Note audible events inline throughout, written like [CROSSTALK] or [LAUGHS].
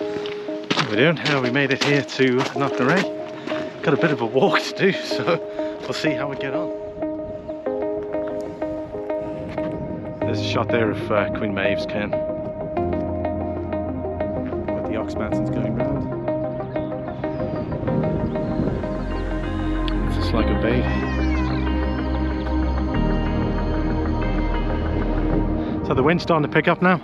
We're doing how we made it here to Knocknarea. Got a bit of a walk to do, [LAUGHS] so we'll see how we get on. There's a shot there of uh, Queen Maeve's cairn. With the ox mountains going round. It's just like a bay. So the wind's starting to pick up now.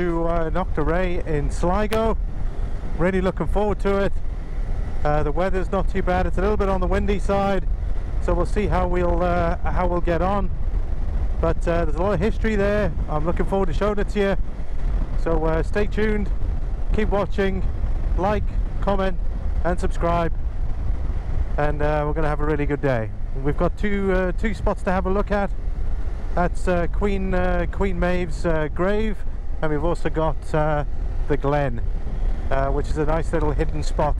To uh, Knocknarea in Sligo. Really looking forward to it. Uh, the weather's not too bad. It's a little bit on the windy side, so we'll see how we'll uh, how we'll get on. But uh, there's a lot of history there. I'm looking forward to showing it to you. So uh, stay tuned, keep watching, like, comment, and subscribe. And uh, we're going to have a really good day. We've got two two spots to have a look at. That's uh, Queen uh, Queen Maeve's uh, grave, and we've also got uh, the Glen, uh, which is a nice little hidden spot.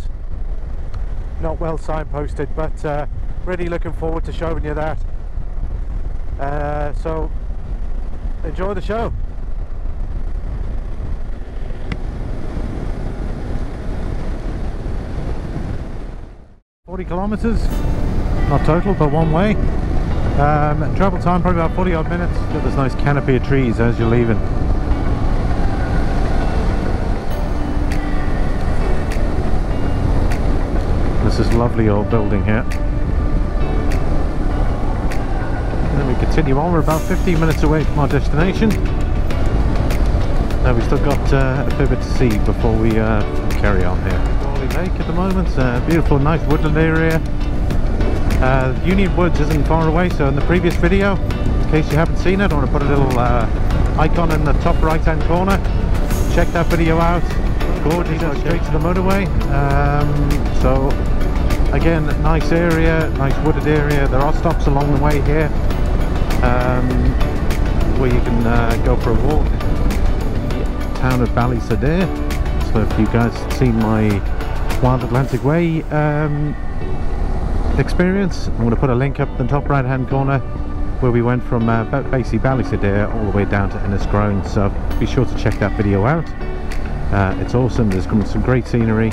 Not well signposted, but uh, really looking forward to showing you that. Uh, so enjoy the show. Forty kilometres, not total, but one way. Um, travel time probably about 40 odd minutes. Got this nice canopy of trees as you're leaving. This is lovely old building here. And then we continue on. We're about 15 minutes away from our destination. Now we've still got uh, a bit to see before we uh, carry on here. Crawley Lake at the moment. Uh, beautiful, nice woodland area. Uh, Union Woods isn't far away, so in the previous video, in case you haven't seen it, I want to put a little uh, icon in the top right hand corner. Check that video out. Gorgeous, straight to the motorway. Um, so, again, nice area, nice wooded area. There are stops along the way here um, where you can uh, go for a walk. Town of Ballysadare. So, if you guys have seen my Wild Atlantic Way um, experience. I'm going to put a link up in the top right hand corner where we went from uh, ba- basically Ballysadare all the way down to Enniscrone so be sure to check that video out uh, it's awesome there's some great scenery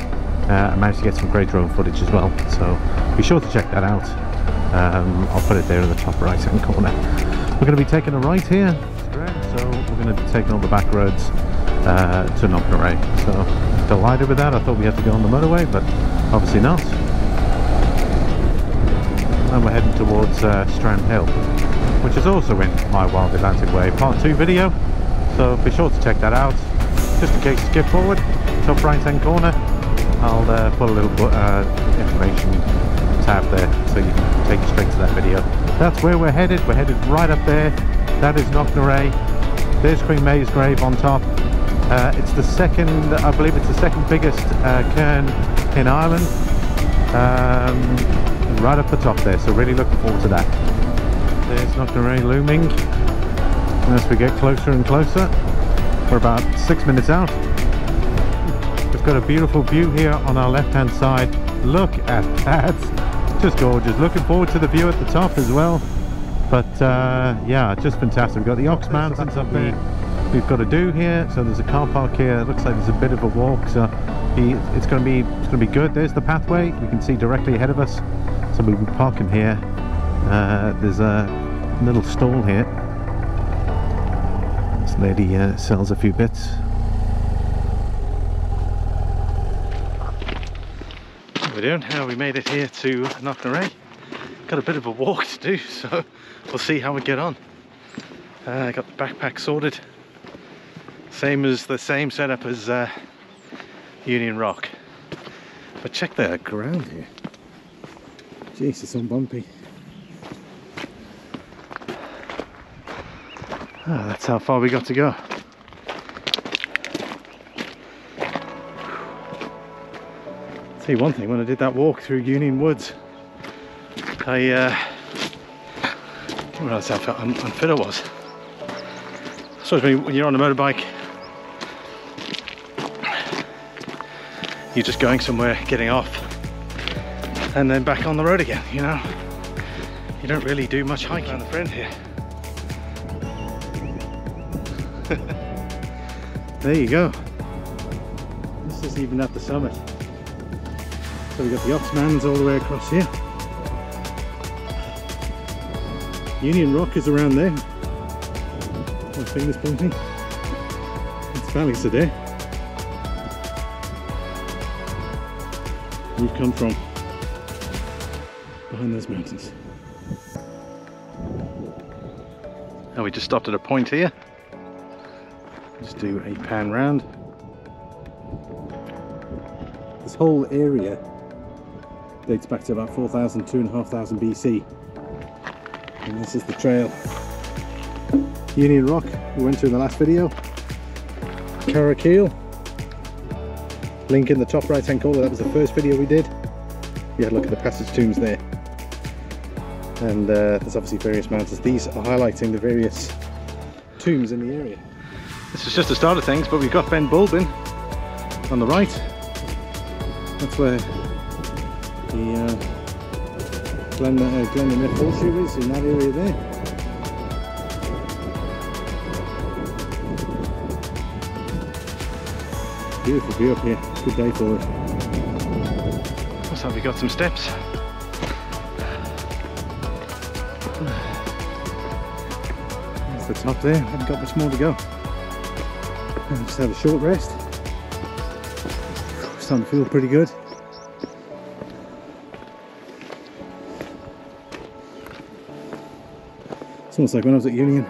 uh, I managed to get some great drone footage as well so be sure to check that out. Um, I'll put it there in the top right hand corner. We're going to be taking a right here so we're going to be taking all the back roads uh, to Knocknarea so delighted with that. I thought we had to go on the motorway but obviously not. And we're heading towards uh, Strandhill which is also in my Wild Atlantic Way part 2 video. So be sure to check that out. Just in case you skip forward top right hand corner I'll uh, put a little uh, information tab there so you can take you straight to that video. That's where we're headed. We're headed right up there. That is Knocknarea there's Queen Maeve's grave on top. Uh, it's the second I believe it's the second biggest uh, cairn in Ireland. Um, right up the top there. So really looking forward to that. There's Knocknarea looming. As we get closer and closer we're about six minutes out we've got a beautiful view here on our left hand side. Look at [LAUGHS] that. Just gorgeous. Looking forward to the view at the top as well. But uh, yeah just fantastic. We've got the Ox Mountains up there. We've got a do here. So there's a car park here. It looks like there's a bit of a walk. So it's going to be it's going to be good. There's the pathway. We can see directly ahead of us. So we'll be parking here. Uh, there's a little stall here. This lady uh, sells a few bits we're doing how we made it here to Knocknarea got a bit of a walk to do [LAUGHS] so we'll see how we get on. Uh, got the backpack sorted. Same as the same setup as uh, Union Rock. But check the ground here. Jeez it's so bumpy. Ah, that's how far we got to go Tell you one thing, when I did that walk through Union Woods, I uh, didn't realise how un unfit I was. I suppose when, when you're on a motorbike, you're just going somewhere, getting off, and then back on the road again, you know? You don't really do much hiking on the front here. [LAUGHS] there you go. This is even at the summit. So we've got the Oxmans all the way across here. Union Rock is around there. My finger's pointing. It's Ballysadare. We've come from behind those mountains. Now we just stopped at a point here. Just do a pan round. This whole area dates back to about 4,000, 2,500 BC. And this is the trail. Union Rock, we went to in the last video. Carrowkeel. Link in the top right hand corner, that was the first video we did. You had a look at the passage tombs there and uh, there's obviously various mountains. These are highlighting the various tombs in the area. This is just the start of things, but we've got Ben Bulben on the right. That's where the uh, Glen, uh, Glen Horseshoe is, in that area there. Beautiful view up here, good day for it. Looks like we got some steps. the top there, haven't got much more to go. Just have a short rest. Starting to feel pretty good. It's almost like when I was at Union,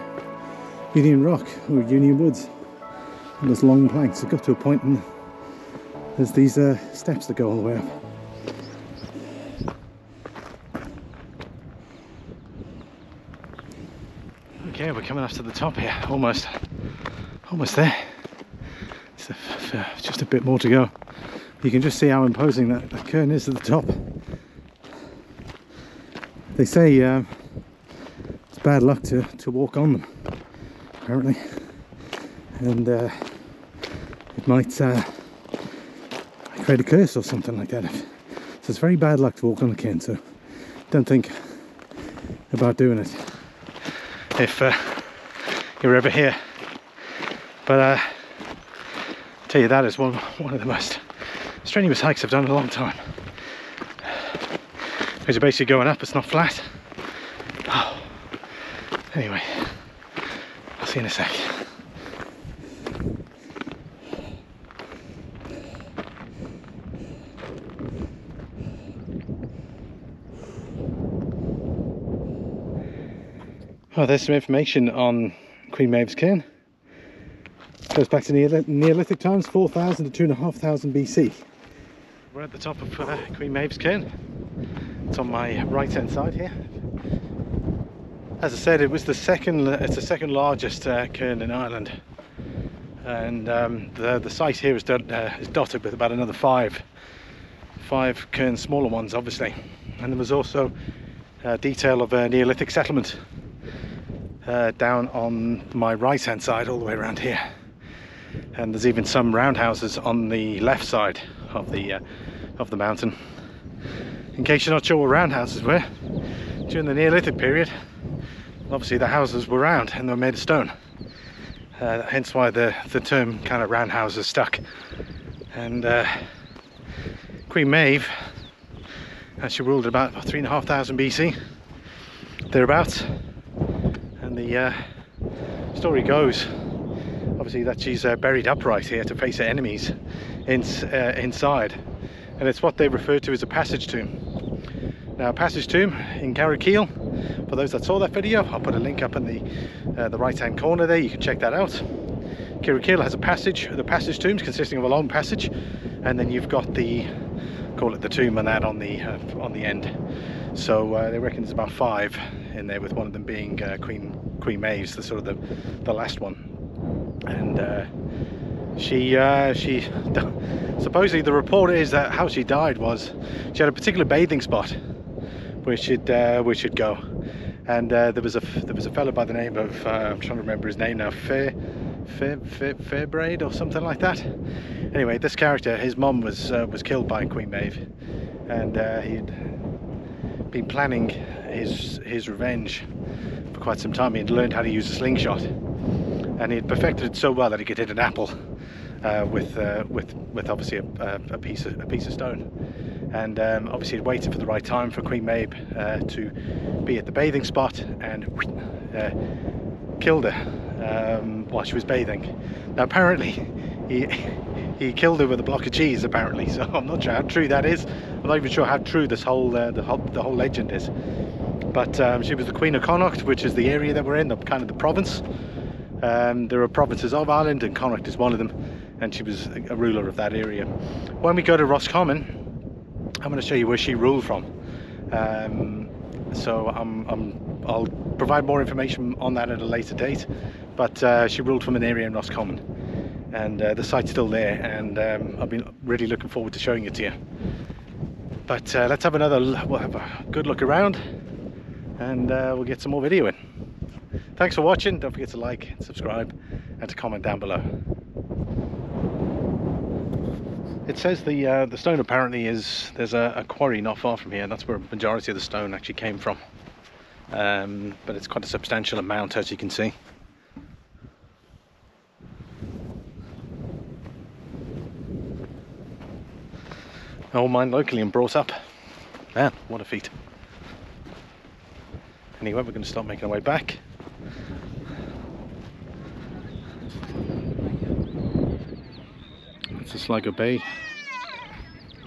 Union Rock or Union Woods. And those long planks, I got to a point and there's these uh, steps that go all the way up. Okay, we're coming up to the top here, almost, almost there. It's a, just a bit more to go. You can just see how imposing that, that is at the top. They say um, bad luck to, to walk on them, apparently. And uh, it might uh, create a curse or something like that. So it's very bad luck to walk on the cairn, so don't think about doing it if uh, you're ever here. But uh, I'll tell you that is one, one of the most strenuous hikes I've done in a long time. Because you're basically going up, it's not flat. Oh. Anyway, I'll see in a sec. Oh, there's some information on Queen Maeve's cairn. Goes back to Neolithic times, 4,000 to 2,500 BC. We're at the top of uh, Queen Maeve's cairn. It's on my right hand side here. As I said, it was the second, it's the second largest uh, cairn in Ireland. And um, the, the site here is, uh, is dotted with about another five, five cairns, smaller ones obviously. And there was also a detail of a Neolithic settlement uh, down on my right hand side all the way around here and there's even some roundhouses on the left side of the uh, of the mountain in case you're not sure what roundhouses were during the Neolithic period obviously the houses were round and they were made of stone. Uh, hence why the the term kind of round houses stuck. And uh, Queen Maeve as she ruled about three and a half thousand BC thereabouts. And the uh, story goes obviously that she's uh, buried upright here to face her enemies in, uh, inside. And it's what they refer to as a passage tomb. Now a passage tomb in Carrowkeel for those that saw that video I'll put a link up in the uh, the right hand corner there. You can check that out. Carrowkeel has a passage the passage tombs consisting of a long passage and then you've got the call it the tomb and that on the uh, on the end. So uh, they reckon there's about five in there with one of them being uh, Queen Queen Maeve's, the sort of the, the last one. And uh, She, uh, she, [LAUGHS] supposedly the report is that how she died was she had a particular bathing spot where she'd, uh, where she'd go. And uh, there was a there was a fellow by the name of uh, I'm trying to remember his name now Fair Fair Fair Fairbraid or something like that. Anyway, this character, his mum was uh, was killed by Queen Maeve, and uh, he'd been planning his his revenge for quite some time. He'd learned how to use a slingshot, and he'd perfected it so well that he could hit an apple uh, with with with obviously a, a, piece of a piece of stone. And um, obviously, waited for the right time for Queen Maeve uh, to be at the bathing spot and uh, killed her um, while she was bathing. Now, apparently, he he killed her with a block of cheese. Apparently, so I'm not sure how true that is. I'm not even sure how true this whole uh, the whole the whole legend is. But um, she was the Queen of Connacht, which is the area that we're in, the kind of the province. Um, there are provinces of Ireland, and Connacht is one of them and she was a ruler of that area. When we go to Roscommon, I'm going to show you where she ruled from. Um, so I'm, I'm, I'll provide more information on that at a later date. But uh, she ruled from an area in Roscommon, and uh, the site's still there. And um, I've been really looking forward to showing it to you. But uh, let's have another. We'll have a good look around, and uh, we'll get some more video in. Thanks for watching. Don't forget to like, subscribe, and to comment down below. It says the uh, the stone apparently is there's a, a, quarry not far from here. That's where a majority of the stone actually came from. Um, but it's quite a substantial amount, as you can see. All mined locally and brought up. Man, what a feat. Anyway, we're going to start making our way back. A Sligo Bay.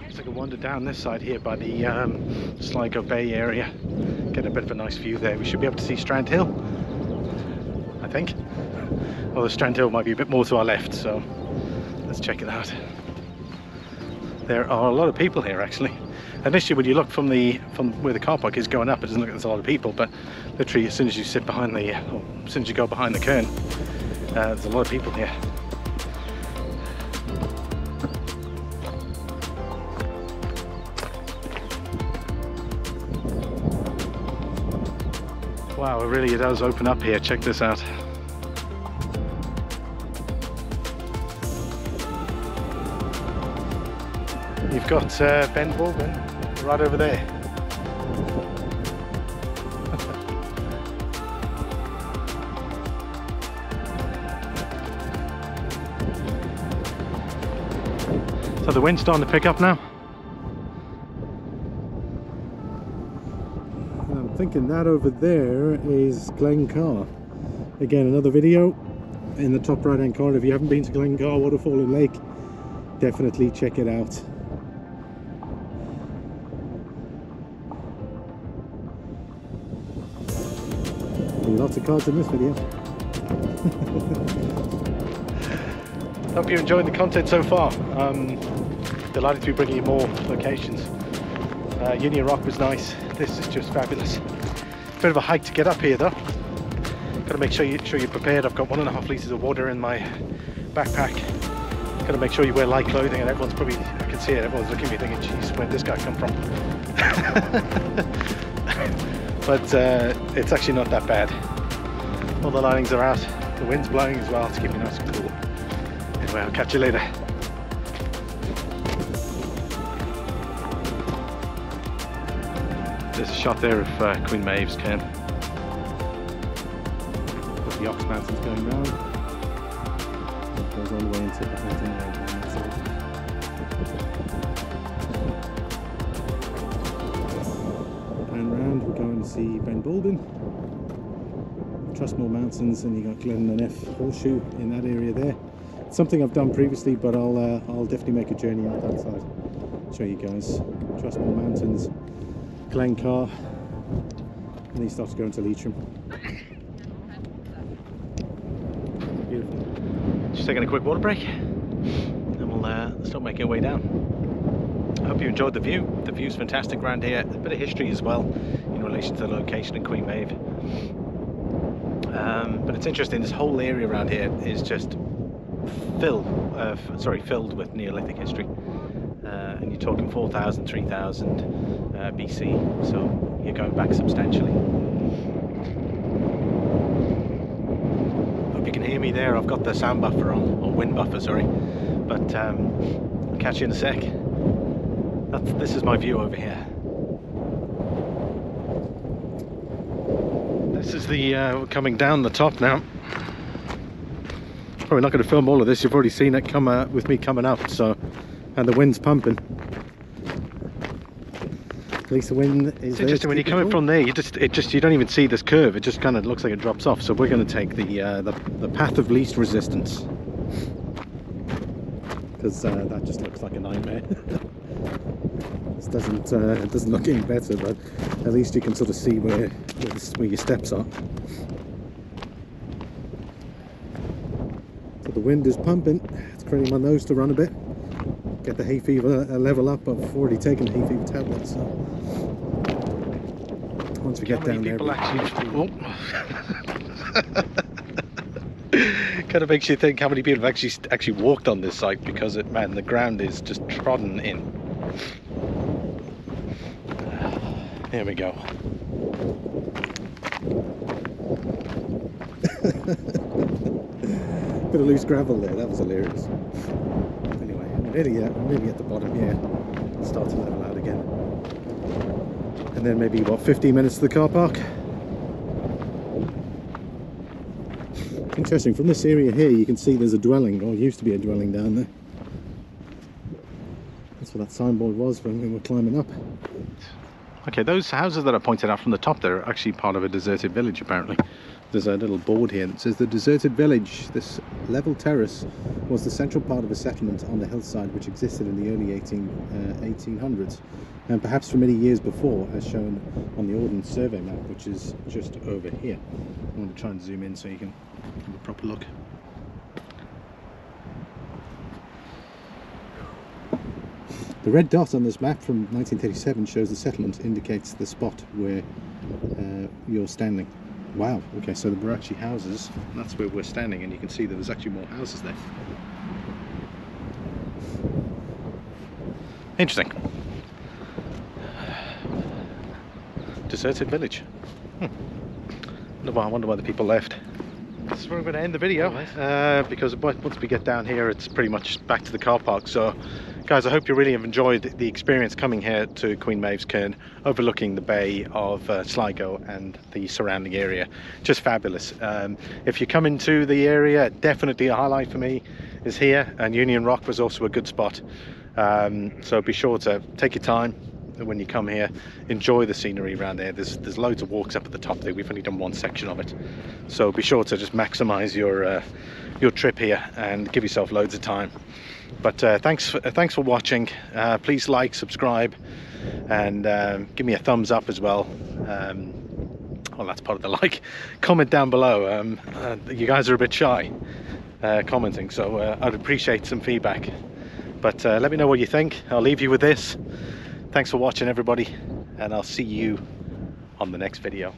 Let's like a wander down this side here by the um, Sligo Bay area. Get a bit of a nice view there. We should be able to see Strandhill, I think. Although Strandhill might be a bit more to our left, so let's check it out. There are a lot of people here actually. Initially when you look from the from where the car park is going up, it doesn't look like there's a lot of people, but literally as soon as you sit behind the, or as soon as you go behind the cairn, uh, there's a lot of people here. Wow, it really it does open up here. Check this out. You've got uh, Ben Bulben right over there. [LAUGHS] so the wind's starting to pick up now. Thinking that over there is Glencar. Again, another video in the top right hand corner. If you haven't been to Glencar Waterfall and Lake, definitely check it out. Lots of cards in this video. [LAUGHS] Hope you enjoyed the content so far. Um, delighted to be bringing you more locations. Uh, Union Rock was nice. This is just fabulous. Bit of a hike to get up here though. Got to make sure you sure you're prepared. I've got one and a half liters of water in my backpack. Got to make sure you wear light clothing, and everyone's probably I can see it. Everyone's looking at me thinking, "Geez, where'd this guy come from?" [LAUGHS] but uh, it's actually not that bad. All the linings are out. The wind's blowing as well to keep me nice and cool. Anyway, I'll catch you later. There's a shot there of uh, Queen Maeve's cairn. Got the Ox Mountains going round. It goes all the way into Mountain And round we're going to see Ben Bulben. Truskmore Mountains and you got Glen Gleniff Horseshoe in that area there. It's something I've done previously but I'll uh, I'll definitely make a journey out that side. Show you guys. Truskmore Mountains Glencar and he starts going to Leitrim. Beautiful. Just taking a quick water break and we'll uh, start making our way down. I hope you enjoyed the view. The view's fantastic around here. A bit of history as well in relation to the location in Queen Maeve. Um, but it's interesting, this whole area around here is just fill, uh, sorry, filled with Neolithic history. Uh, and you're talking 4,000, 3,000 uh, BC, so you're going back substantially. Hope you can hear me there. I've got the sound buffer on, or wind buffer, sorry. But um, I'll catch you in a sec. That's, this is my view over here. This is the uh, coming down the top now. Probably not going to film all of this. You've already seen it come uh, with me coming up. So, and the wind's pumping. At least the wind is It's there interesting when you're keep coming from there. You just it just you don't even see this curve. It just kind of looks like it drops off. So we're going to take the uh, the the path of least resistance. because uh, that just looks like a nightmare. [LAUGHS] this doesn't uh, it doesn't look any better, but at least you can sort of see where where, the, where your steps are. So the wind is pumping. It's creating my nose to run a bit. Get the hay fever uh, level up. I've already taken hay fever tablets. So once we get down there, actually? Oh. kind of makes you think how many people have actually actually walked on this site because it man the ground is just trodden in. Here we go. [LAUGHS] Bit of loose gravel there, that was hilarious. Nearly at the bottom here. Start to level out again. And then maybe, what, 15 minutes to the car park? Interesting, from this area here you can see there's a dwelling, oh, or used to be a dwelling down there. That's what that signboard was when we were climbing up. Okay, those houses that I pointed out from the top there are actually part of a deserted village apparently. There's a little board here that says the deserted village. This level terrace was the central part of a settlement on the hillside which existed in the early 18, uh, 1800s and perhaps for many years before as shown on the Ordnance Survey map which is just over here. I'm going to try and zoom in so you can have a proper look. The red dot on this map from 1937 shows the settlement indicates the spot where uh, you're standing. Wow, okay, so there were actually houses. That's where we're standing, and you can see there was actually more houses there. Interesting. Deserted village. Hmm. Wonder I wonder why the people left. This is where I'm going to end the video uh, because once we get down here, it's pretty much back to the car park. So, guys, I hope you really have enjoyed the experience coming here to Queen Maeve's Cairn, overlooking the bay of uh, Sligo and the surrounding area. Just fabulous. Um, if you come into the area, definitely a highlight for me is here, and Union Rock was also a good spot. Um, so be sure to take your time when you come here enjoy the scenery around there there's there's loads of walks up at the top there we've only done one section of it so be sure to just maximize your uh, your trip here and give yourself loads of time but uh, thanks for, thanks for watching. Uh, please like subscribe and um, give me a thumbs up as well. Um, well that's part of the [LAUGHS] like comment down below. Um, uh, you guys are a bit shy uh, commenting so uh, I'd appreciate some feedback. But uh, let me know what you think. I'll leave you with this. Thanks for watching everybody and I'll see you on the next video